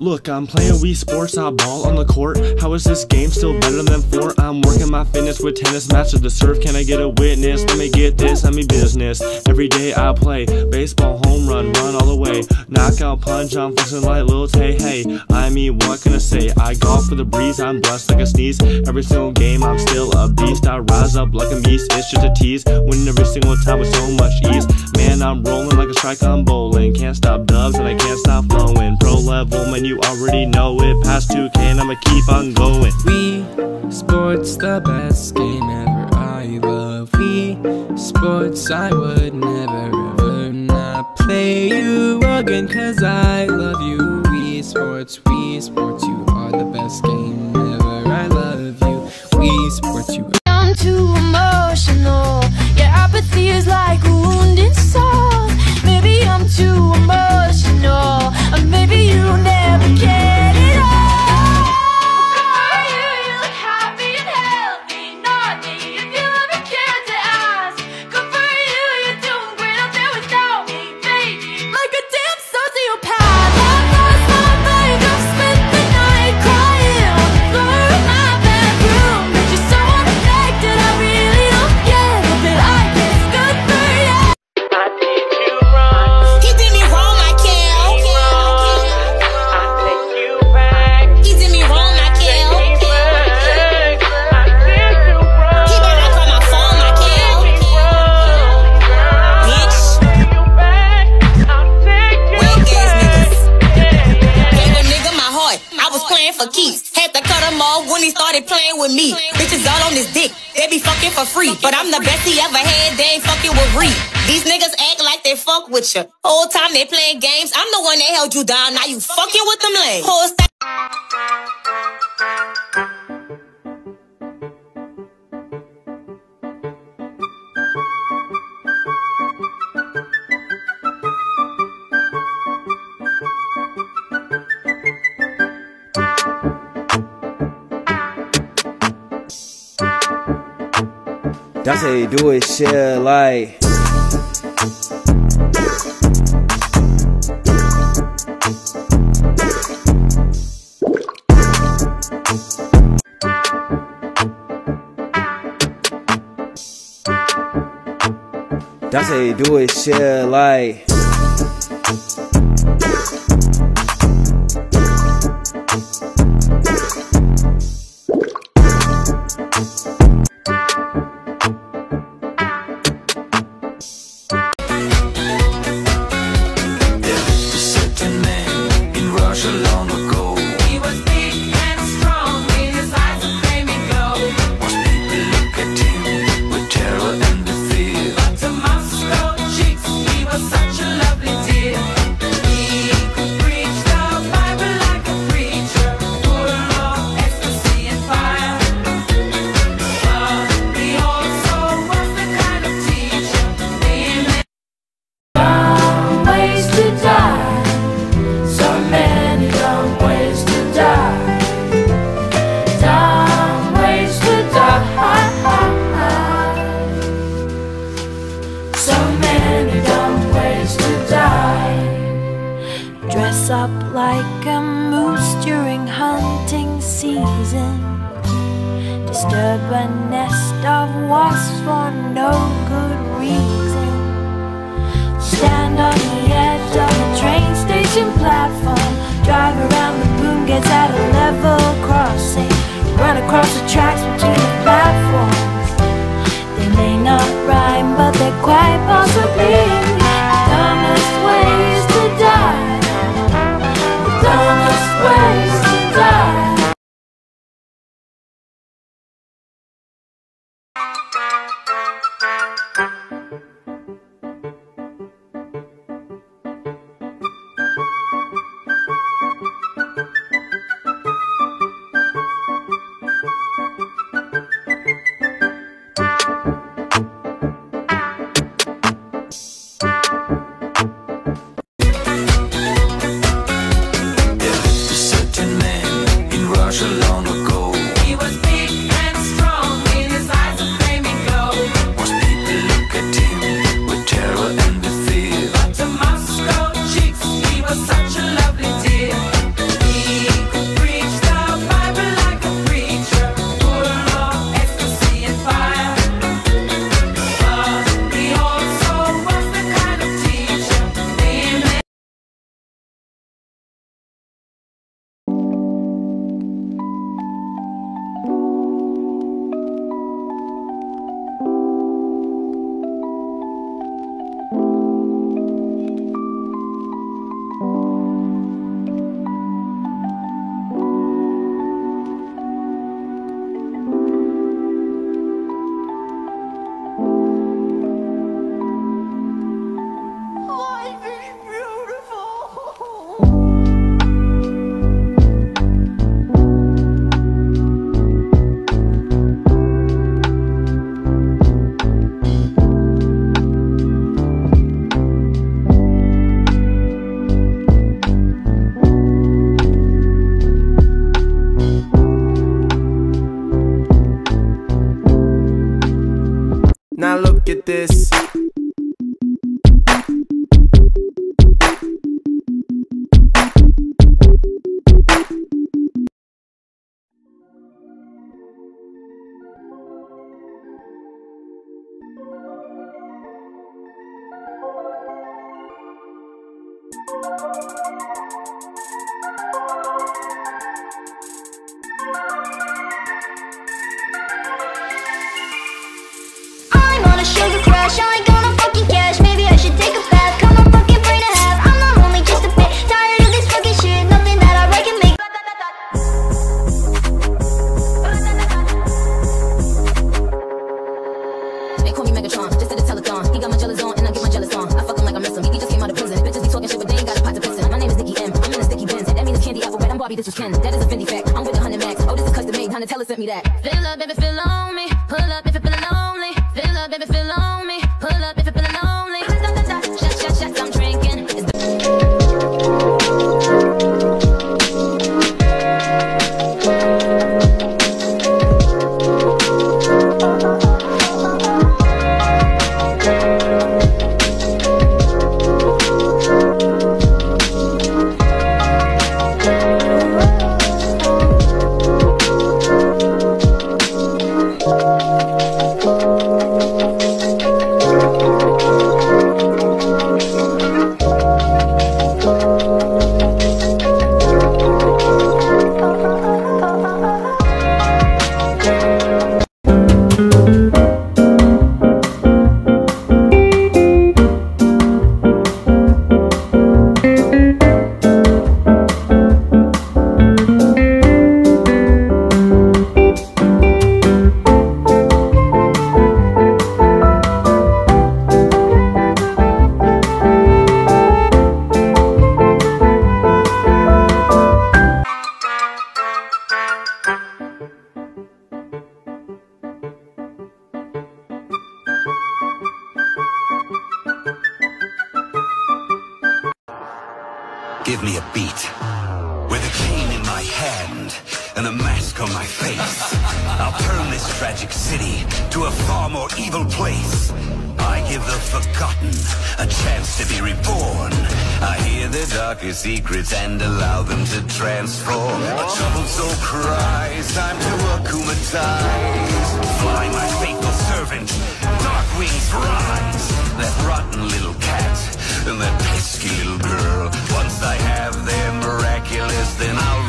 Look, I'm playing Wii Sports, I ball on the court. How is this game still better than four? I'm working my fitness with tennis master the surf. Can I get a witness? Let me get this, I mean business. Every day I play baseball, home run, run all the way. Knockout punch, I'm flexing like Lil Tay. Hey, I mean, what can I say? I golf for the breeze, I'm blessed like a sneeze. Every single game, I'm still a beast. I rise up like a beast, it's just a tease. Winning every single time with so much ease. Man, I'm rolling like a strike, I'm bowling. Can't stop dubs and I can't stop flowing. Pro level, man, already know it. Past 2K, and I'ma keep on going. Wii Sports, the best game ever. I love Wii Sports. I would never ever not play you again, cause I love you. Wii Sports, Wii Sports, you are the best game ever. I love you. Wii Sports, you with me. Bitches all on his dick. They be fucking for free. But I'm the best he ever had. They ain't fucking with Reed. These niggas act like they fuck with you. Whole time they playing games. I'm the one that held you down. Now you fucking with them lames. Whole sta- That's how you do it, shit. Like, that's how you do it, shit. Like, this. Call me Megatron, just did a telethon. He got my jealous on, and I get my jealous on. I fuck him like I miss him. He just came out of prison. Bitches be talking shit, but they ain't got a pot to piss in. My name is Nikki M. I'm in a sticky bins. That means it's candy red. I'm Barbie, this was Ken. That is a Fendi fact. I'm with a hundred max. Oh, this is custom made. Donatella sent me that. Fill up, baby, fill on me. Place. I give the forgotten a chance to be reborn. I hear their darkest secrets and allow them to transform. A troubled soul cries, time to akumatize. Fly, my faithful servant, dark wings rise. That rotten little cat and that pesky little girl. Once I have their miraculous, then I'll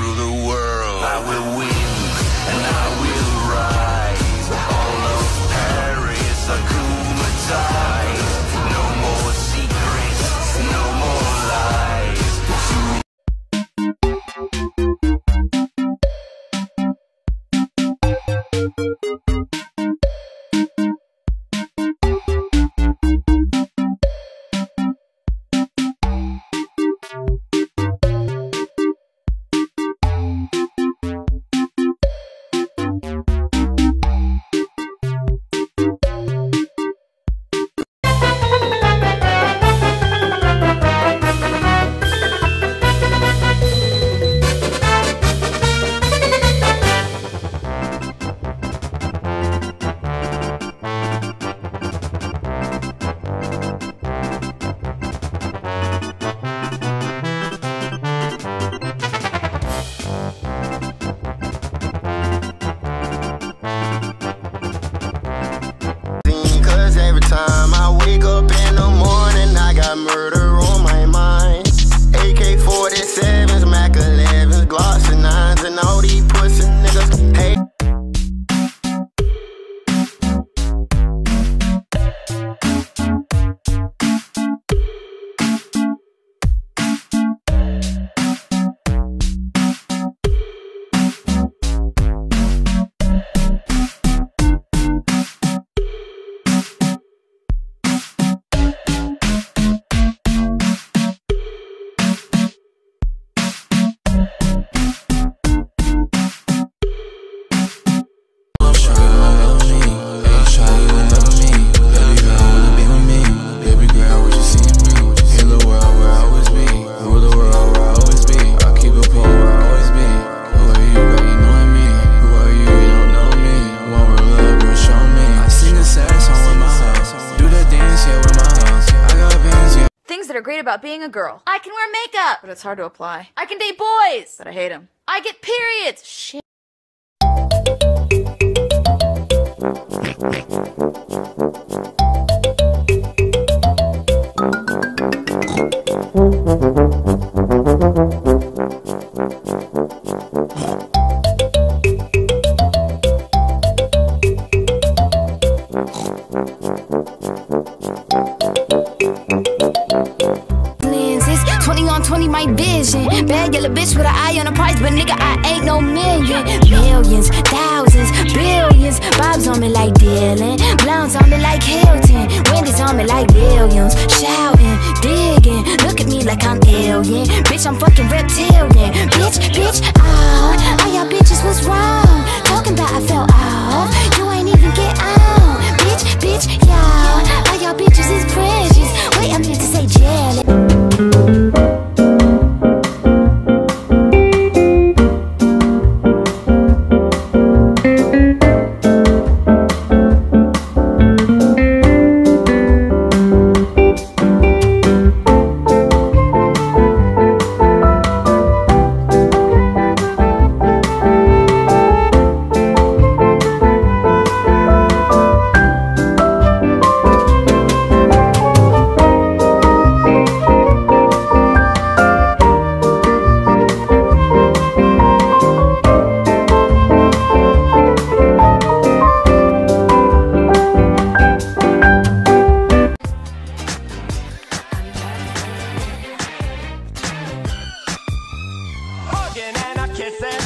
about being a girl. I can wear makeup, But it's hard to apply. I can date boys, But I hate them. I get periods. Shit. Hugging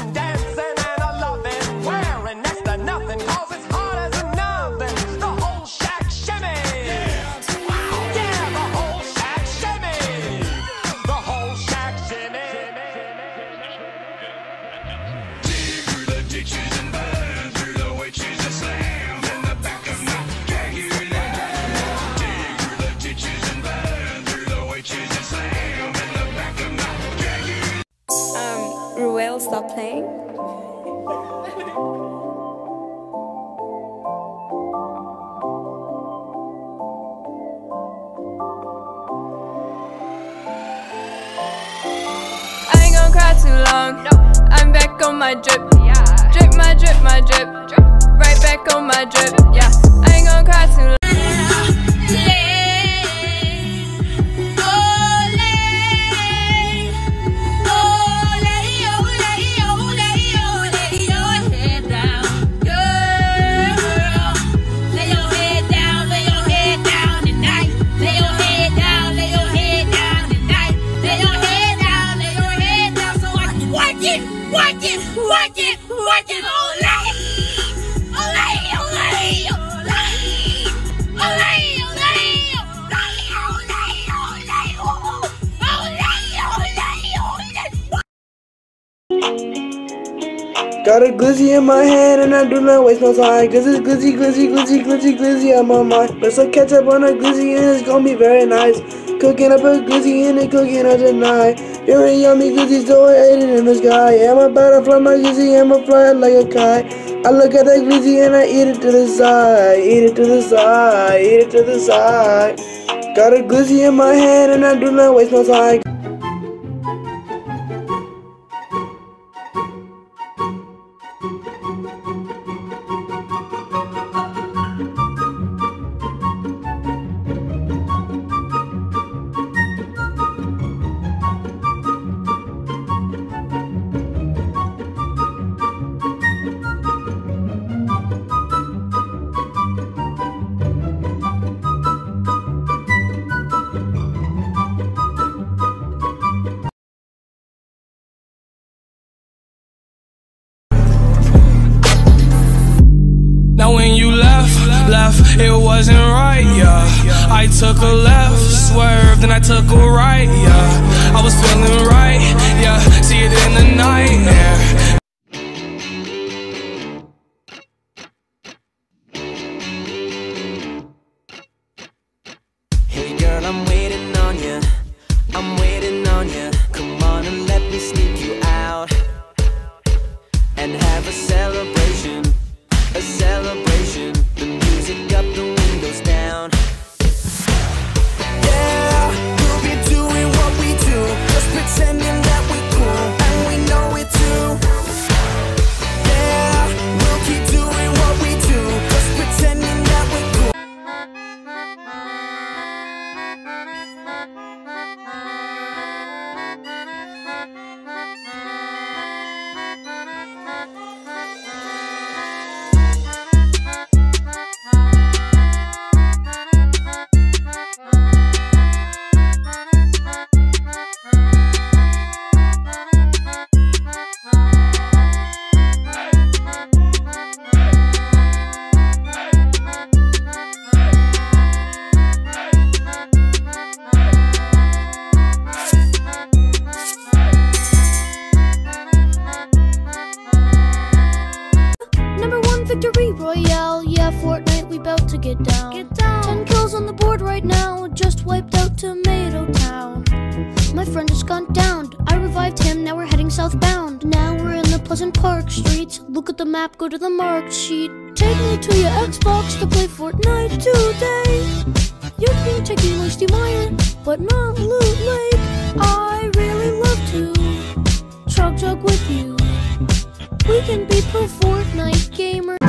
I do not waste no time. Cause it's glizzy, glizzy, glizzy, glizzy, glizzy on my Put some ketchup on a glizzy and it's gonna be very nice. Cooking up a glizzy and a cooking up tonight. You're a yummy glizzy so I ate it in the sky. I'm about to fly my glizzy, I'm a fly like a kite? I look at that glizzy and I eat it to the side. Eat it to the side, eat it to the side. Got a glizzy in my hand and I do not waste no time left, it wasn't right, yeah. I took a left, swerved, then I took a right, yeah. I was feeling right, yeah. See it in the night, yeah. to play Fortnite today. You can check in Rusty Meyer, but not Loot Lake. I really love to chug jug with you. We can be pro Fortnite gamers.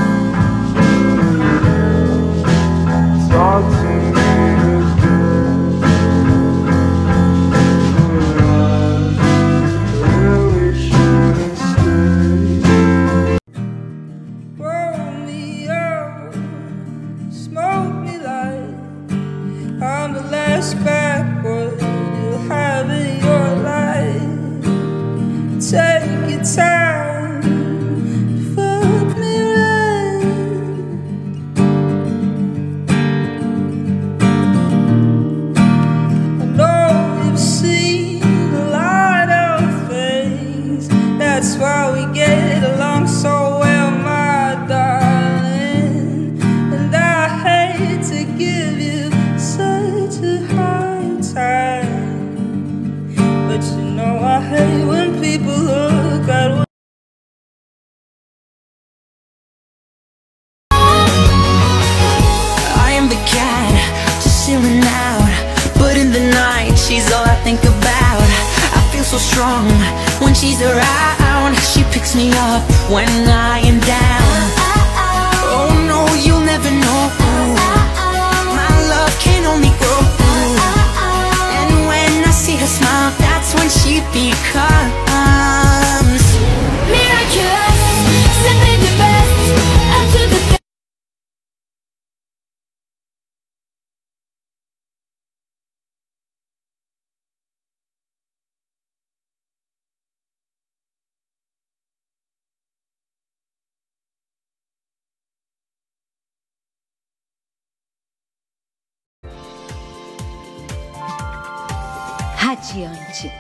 radiante,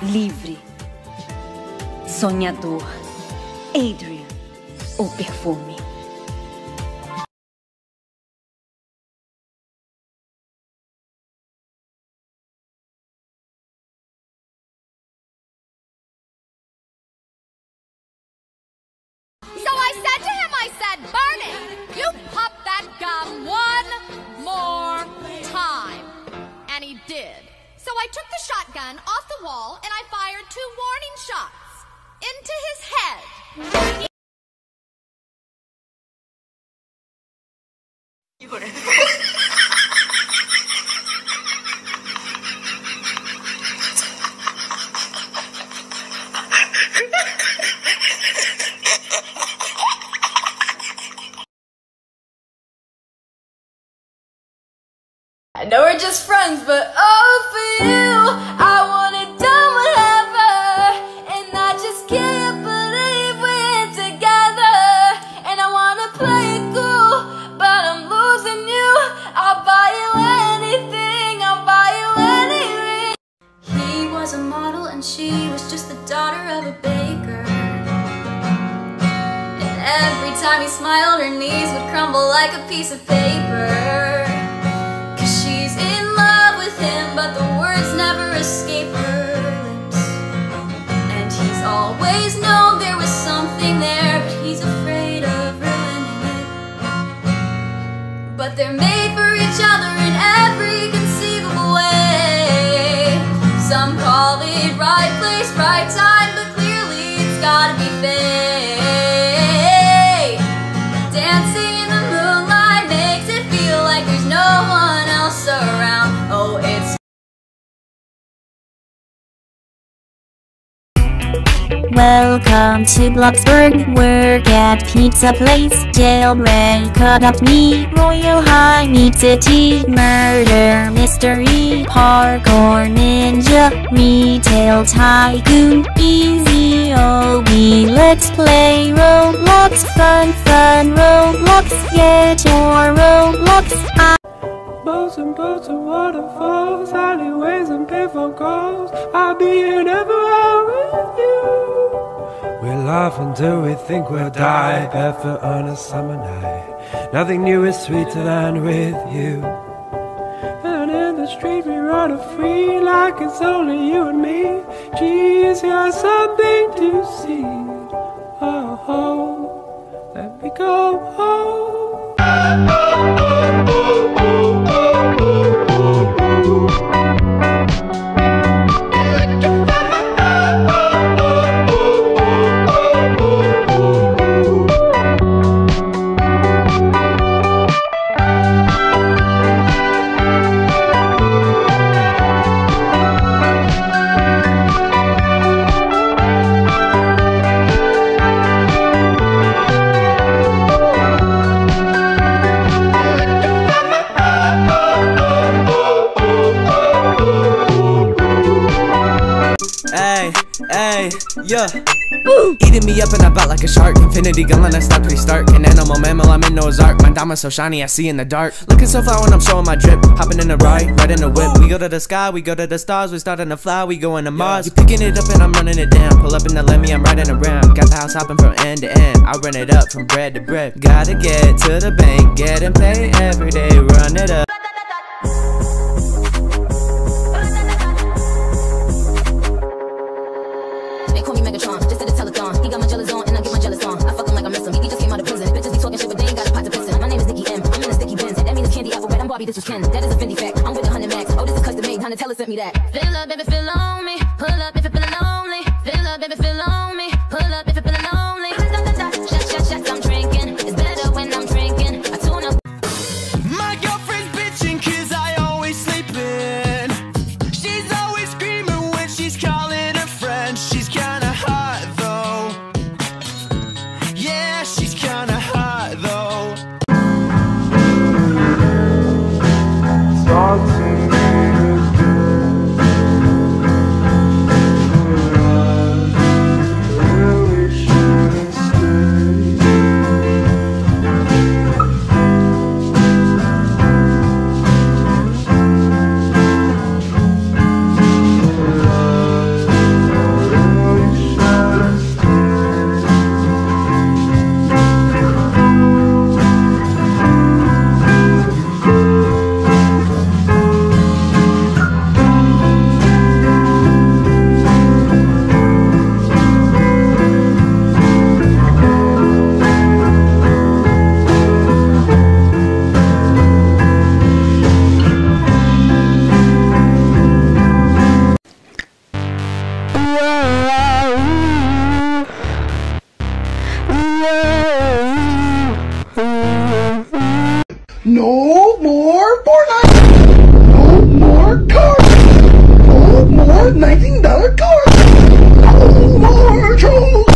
livre, sonhador. Adrian, o perfume. two warning shots into his head. You go I know we're just friends, but like a piece of paper. Cause she's in love with him But the words never escape her lips. And he's always known there was something there But he's afraid of ruining it. But there may Welcome to Bloxburg, work at pizza place, jailbreak, cut up me, royal high, Meep City, murder, mystery, parkour, ninja, retail, tycoon, easy, oh, we let's play Roblox, fun, fun, Roblox, get your Roblox, I Boats and boats and waterfalls, alleyways and pitfall calls, I'll be here never out with you. We laugh until we think we'll die barefoot on a summer night. Nothing new is sweeter than with you. And in the street we run a free like it's only you and me. Geez, you're something to see. Oh, oh let me go home. Yeah. Eating me up in a butt like a shark. Infinity gun and I stop pretty stark. An animal mammal, I'm in Noah's Ark. My diamond so shiny, I see in the dark. Looking so fly when I'm showing my drip. Hopping in a ride, right in a whip. We go to the sky, we go to the stars. We starting to fly, we going to Mars. You picking it up and I'm running it down. Pull up in the Lemmy, I'm riding around. Got the house hopping from end to end. I run it up from bread to bread. Gotta get to the bank, getting paid every day. Run it up. Apple red. I'm Barbie, this was Ken. That is a Fendi fact. I'm with a hundred max. Oh, this is custom made. Donatella sent me that. Fill up, baby, fill on $19 cars! No more trolls!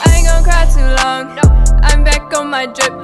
I ain't gonna cry too long. I'm back on my. Drip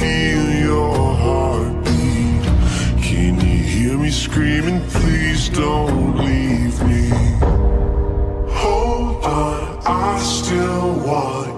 Feel your heartbeat. Can you hear me screaming? Please don't leave me. Hold on, I still want